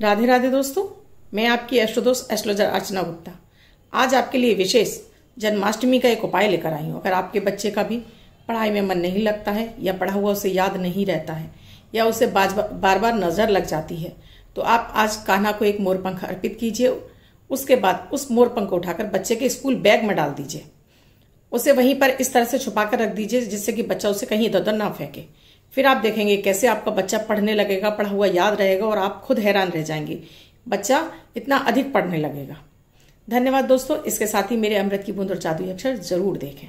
राधे राधे दोस्तों, मैं आपकी एस्ट्रोदोस एस्ट्रोलॉजर अर्चना गुप्ता। आज आपके लिए विशेष जन्माष्टमी का एक उपाय लेकर आई हूँ। अगर आपके बच्चे का भी पढ़ाई में मन नहीं लगता है या पढ़ा हुआ उसे याद नहीं रहता है या उसे बार बार नज़र लग जाती है तो आप आज कान्हा को एक मोरपंख अर्पित कीजिए। उसके बाद उस मोरपंख को उठाकर बच्चे के स्कूल बैग में डाल दीजिए। उसे वहीं पर इस तरह से छुपा कर रख दीजिए जिससे कि बच्चा उसे कहीं इधर उधर ना फेंके। फिर आप देखेंगे कैसे आपका बच्चा पढ़ने लगेगा, पढ़ा हुआ याद रहेगा और आप खुद हैरान रह जाएँगे। बच्चा इतना अधिक पढ़ने लगेगा। धन्यवाद दोस्तों, इसके साथ ही मेरे अमृत की बूंद और जादुई अक्षर ज़रूर देखें।